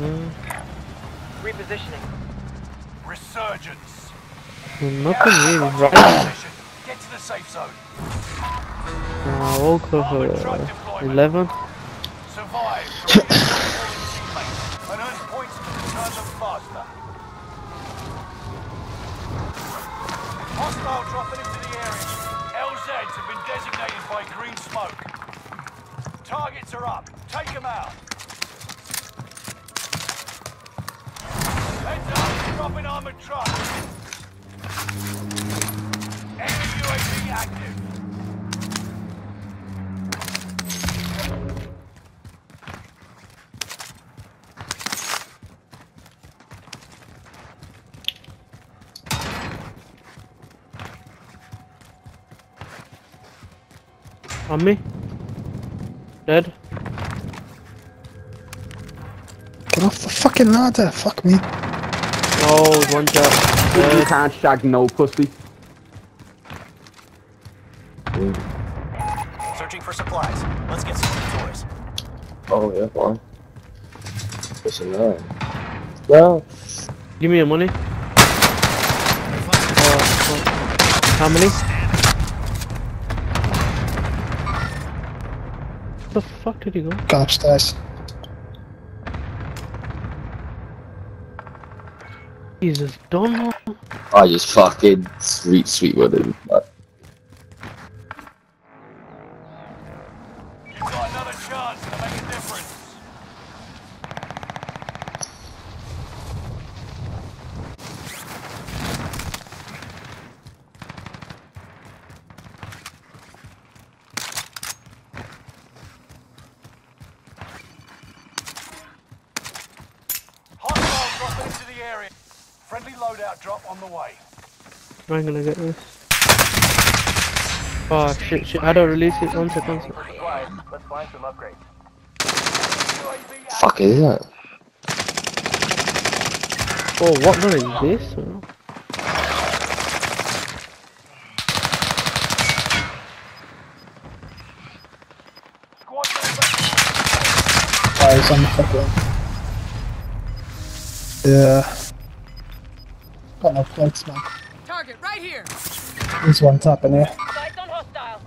Mm, Repositioning. Resurgence. nothing really. Right. Get to the safe zone. Uh, we'll uh, 11. Survive. to reach your fallen teammates and earn points to return them faster. Hostile dropping into the area. LZs have been designated by green smoke. Targets are up. Take them out. Heads up. Dropping armored truck. Enemy UAV active. On me. Dead. Get off the fucking ladder. Fuck me. Oh, one shot. You can't shag no pussy. Searching for supplies. Let's get some toys. Oh, yeah, fine. Listen, no. Well. Give me your money. Uh, fuck. how many? the fuck did he go? Go upstairs. Jesus, don't I just fucking sweet, sweet with him. Like, drop on the way. I'm gonna get this. Oh shit, shit, how do I release it? One second, one second. Supplies. Let's find some upgrades. Fuck is that? Oh, what gun is this? man? Squad member. Oh, he's on the fucking. Yeah. Got no plates, man. Target right here. There's one tap in here. Sights on hostile.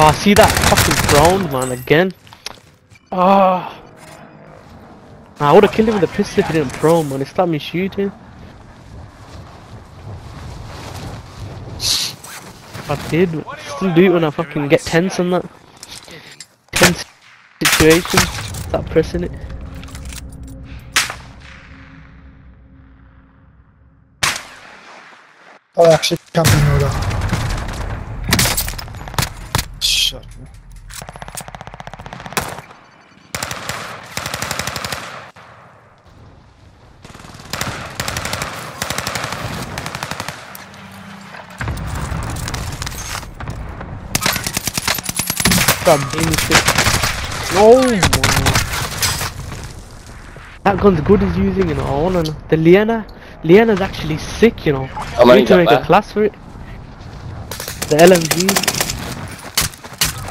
Oh, see that fucking ground, man, again? Ah. I would have killed him with a pistol if he didn't prone, man. He stopped me shooting. I did. Still do it when I fucking get tense on that. Tense situation. Start pressing it. Oh, actually, camping know that. Shut up. Stop doing shit. Oh my. That gun's good as using, you know. I wanna know. The Liana, Liana's actually sick, you know. How We many need to got make a class for it. The LMG.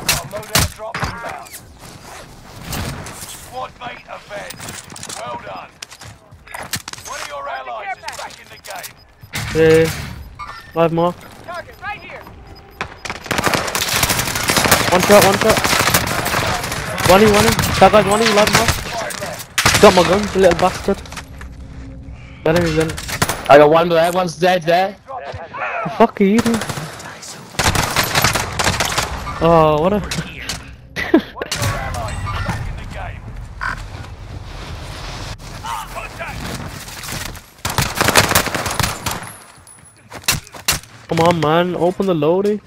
Got a loadout drop inbound. Squad mate avenged. Well done. One of your allies is back in the game. Uh, yeah. Live mark. One shot, one shot. One in, one in. That guy's one in, live mark. Got my gun, the little bastard. Got him, he's him. I got one there, one's dead there. The fuck are you doing? Oh, what a. One of your back in the game. Come on, man. Open the loading.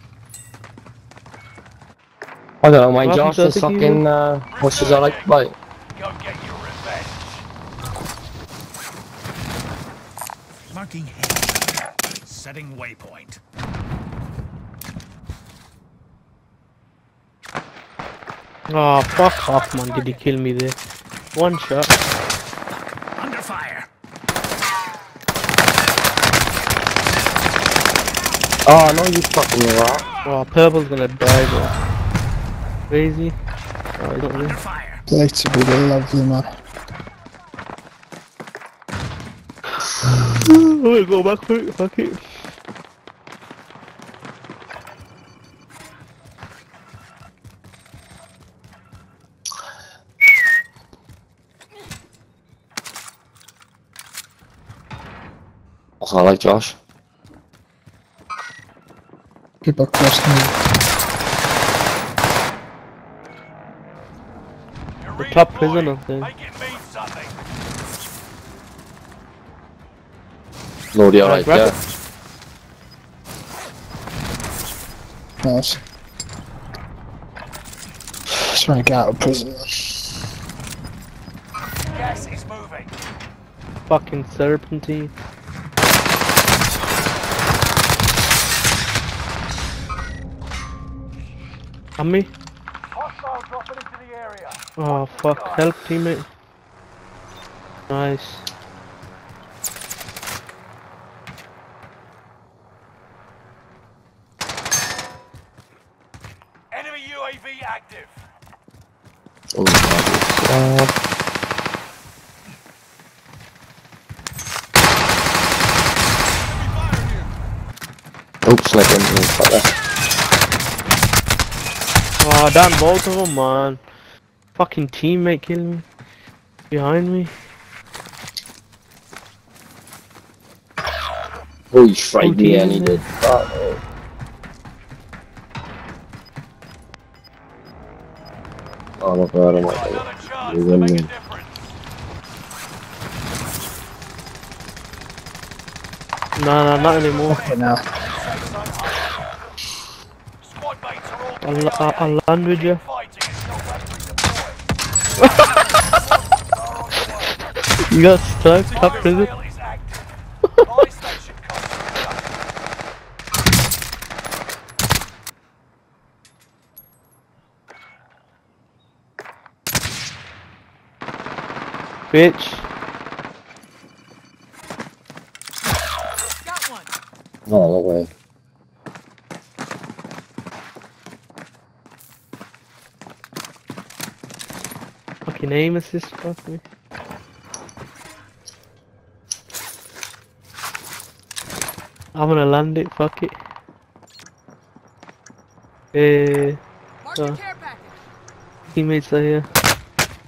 I don't know, my What Josh happened is to the other fucking, uh, what's his other, like, Go get your revenge. Marking head. Setting waypoint. Oh, fuck off, man. Did he kill me there? One shot. Under fire. Oh no, you fucking rat. Oh, purple's gonna die, bro. Crazy. Oh, he's not Under really. fire. Like to be the lovely man. Oh, I'm gonna go back for it, fuck it. That's I like Josh. People crossing me. You're The top redeploying. prison up there. Make it mean something. Lordy, Alright, alright, grab yeah. Nice. Just trying to get out of prison. Gas is moving. Fucking serpentine. On me? Hostile dropping into the area. Oh fuck, help teammate. Nice. Enemy UAV active. Oh my god. Oh, Oops, sniper. Oh, fuck that. Oh, damn, both of them, man. Fucking teammate killing me. Behind me. Oh, he frightened me and he team, did. Fuck, oh. Oh my god, oh my Got god. You're to make a winning. difference. Nah, nah, not anymore. Okay, now. Squad mates are all I'll. I'll, I'll land with you. You got stuck, top prison. Rail is active. Buy station costs. Bitch. Got one. Oh, no way. Fucking aim assist, fuck me. I'm gonna land it, fuck it. Eh, Mark Uh. your care package. teammates are here.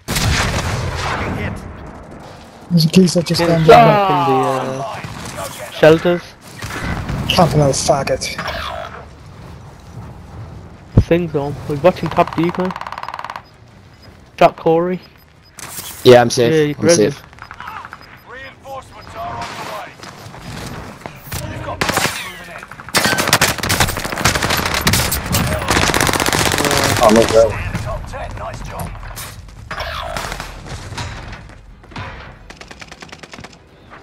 Fucking. There's a geezer just Get down shot in the uh, shelters. Camping out faggot. Things on. We're watching top decon. Shot Corey. Yeah, I'm safe. Yeah, you I'm ready? safe. Reinforcements are on the way. You've got guys moving in. Oh, no way. Top 10, nice job.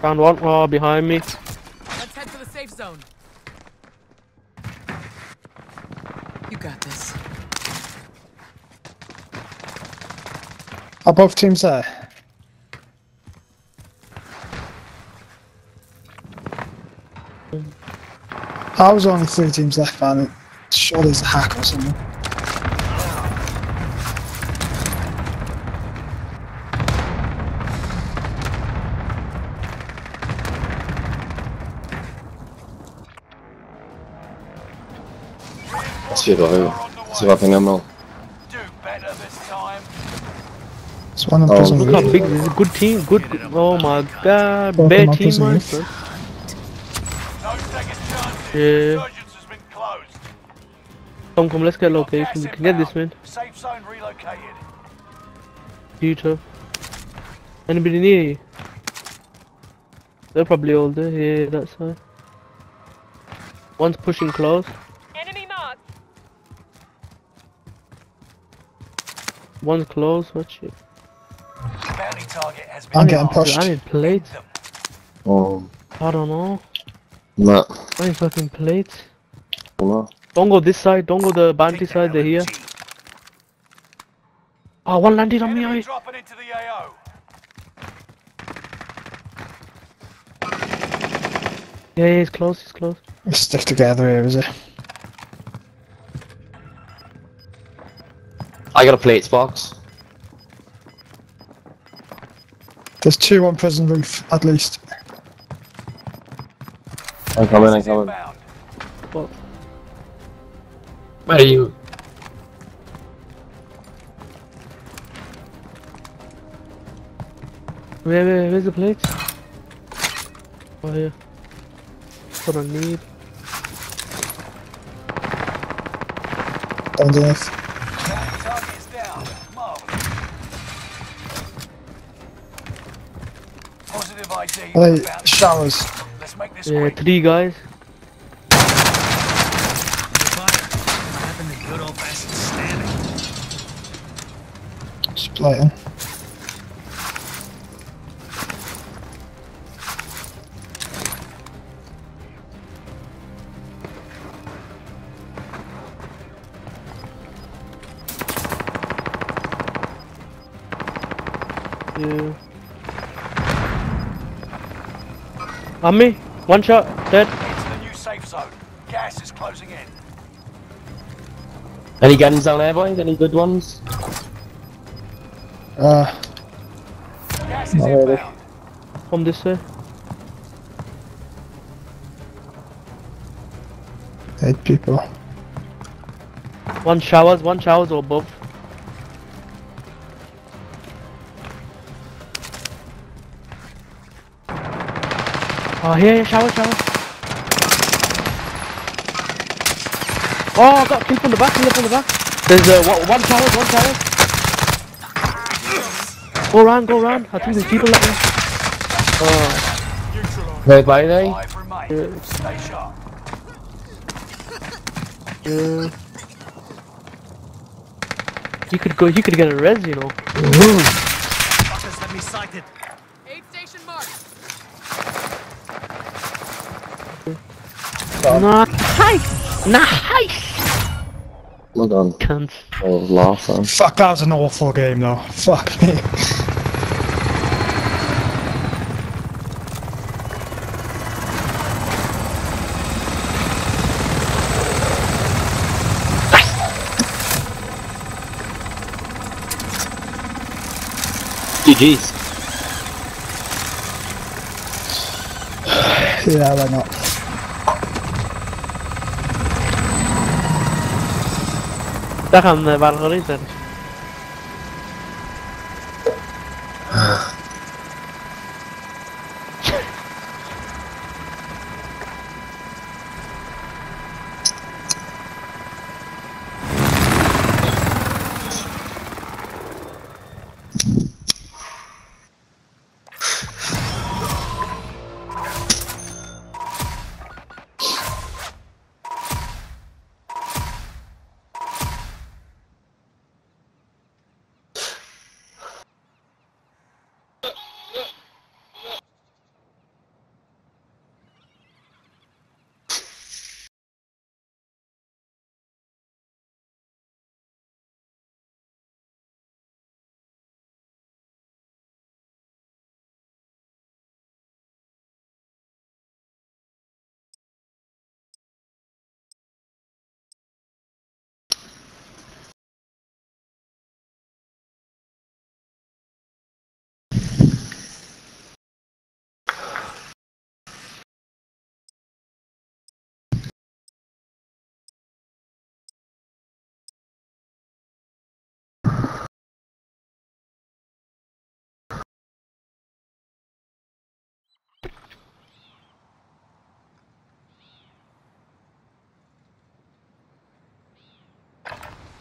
Found one. Oh, behind me. Let's head for the safe zone. You got this. Are both teams there? I was only three teams left, man. Sure, there's a hack or something. Let's see if I, see if I can ammo. Do better this time. It's one of Oh, prison. Look how big this is. a Good team. Good. Oh my god. Welcome Bad team, isn't man. it? No second chances. Yeah. Resurgence has been closed. Come, come. Let's get Got location. We can get this, man. inbound. Safe zone relocated. Future. Anybody near you? They're probably all there. Yeah, that's fine. One's pushing close. Enemy marked. One's close. Watch it. Bounty target has I'm getting marked. pushed. I need plates. Oh, I don't know. no. I need fucking plates. No. Don't go this side. Don't go the bounty Take the side. They're here. LMG. Oh, ah, one landed on me. Enemy I. dropping into the AO. Yeah, yeah, he's close, he's close. We stick together here, is it? I got a plates box. There's two on prison roof, at least. I'm coming, I'm Gas is coming. inbound. Well, Where are you? where, where, where's the plates? Oh, here. What I need. Underneath. Target Positive ID. Hey, showers. Let's make this Yeah, quick. three guys. Fire. Happened to good old-fashioned standing. Splitting. Yeah. On me. One shot. Dead. Into the new safe zone. Gas is closing in. Any guns down there, boys? Any good ones? Uh, Gas is Not really. inbound. From this way. eight people. One showers, one showers or above. Oh, here, here, shower, shower. Oh, I got killed from the back, killed from the back. There's uh, one, one shower, one shower. Go around, go around. I think there's people like me. Oh, Where by they? Five remain. Yeah. Stay sharp. yeah. He could go, you could get a res, you know. Fuckers have me sighted. Aid Nice! Nice! Well done. Cunts. Oh, laughing. Fuck, that was an awful game though. Fuck me. GG's. Yeah, why not? Daar gaan uh, we.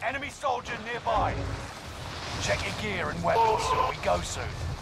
Enemy soldier nearby. Check your gear and weapons. So we go soon.